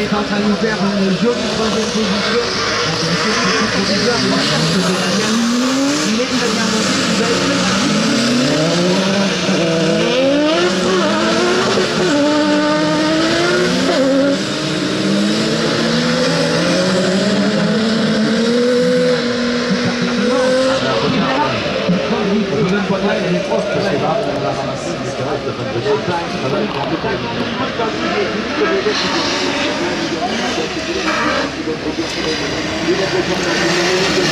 et est en train nous faire une jolie troisième position. C'est Thank you.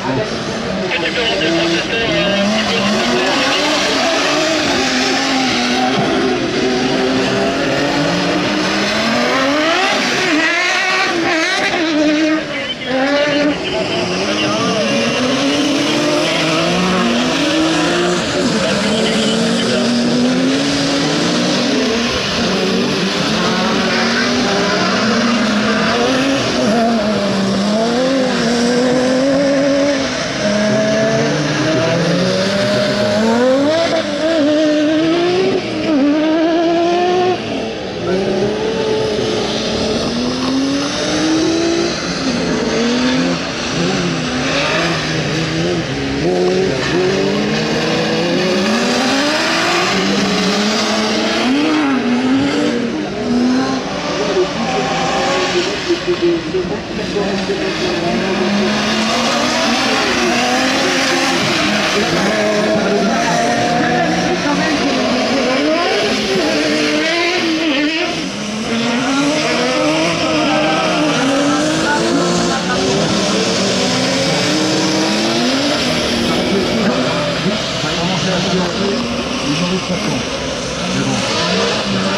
Adesso, che abbiamo detto a sistema, les gens de bon.